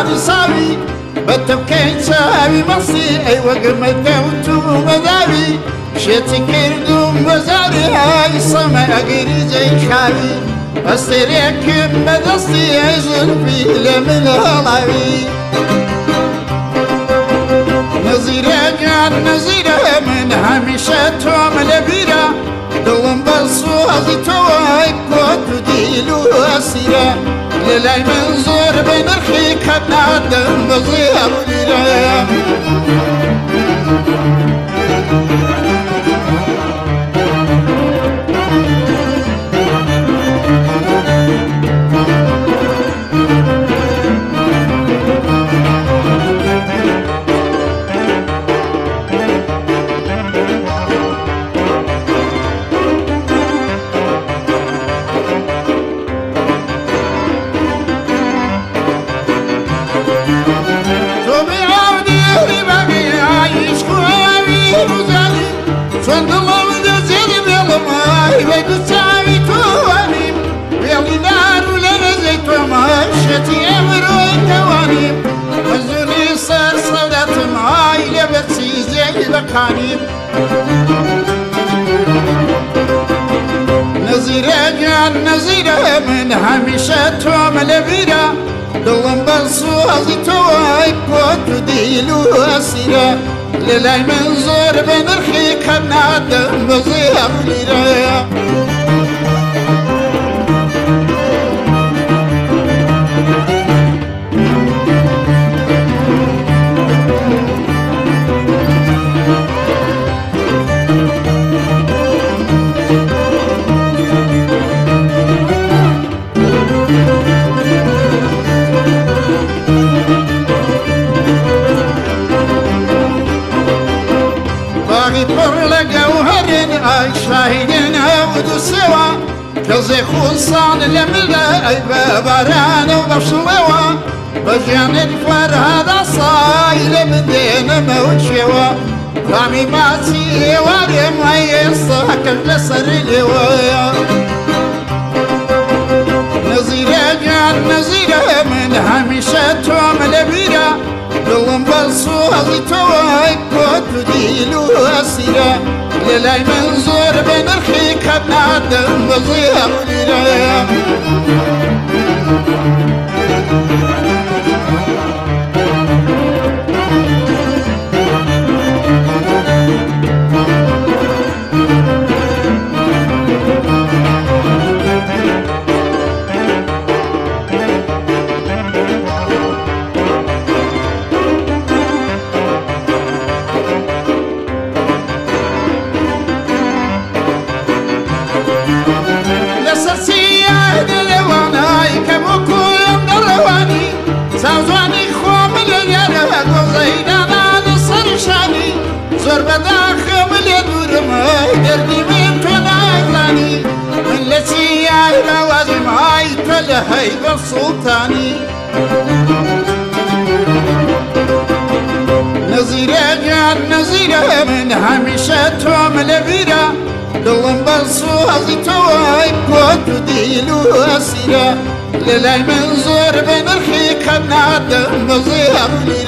جوانی ساوی بەتەکەی چاوی مەسی ئەیوە گرمەدە و تو بەداوی شێتی کردوم بەزاری های سەمە ئەگەری جەی خاوی ئەستێرێکم بەدەستی ئەژنفی لە من هەڵاوی نەزیرە گیان نەزیرە من هەمیشە تۆم لە بیرە دڵم بە سوازی تۆی کۆت و دیل و ئەسیرە لە لای من زۆر بە نرخی کەت نادەم زێگی بەکانیم نەزیرە گیان نەزیرە من هەمیشە تۆمە لە بیرە دڵم بە سوازی تۆی کۆت و دیل و ئەسیرە لە لای من زۆر بە نرخی کەم نادەم کەزێ خوسان لە ملە ئەی بە بارانە و بەشڵەوە بە ژیانن فەرهادا سای لە بدێنەمە و چێوە ڕامی ماچی ئێوارێم ئەی ئێستا کرد لە سەری لێوەیە نەزیرە گیان من هەمیشە تۆم لە بیرە دڵم بە سوازی تۆی کۆت و دیل و ئەسیرە لە لای من زۆر بە نرخی کەت نادەم بەزی زۆر بەداخەم لێ دوورمە دەردی من تۆ ناگرانی من ئای تۆ لە هەی بە سوڵتانی نەزیرە گیان نەزیرە من هەمیشە تۆم لە بیرە دڵم بە سوازی تۆی کۆت و دیل و ئەسیرە لە لای من کەم نادەم بەزێ هەبلیرە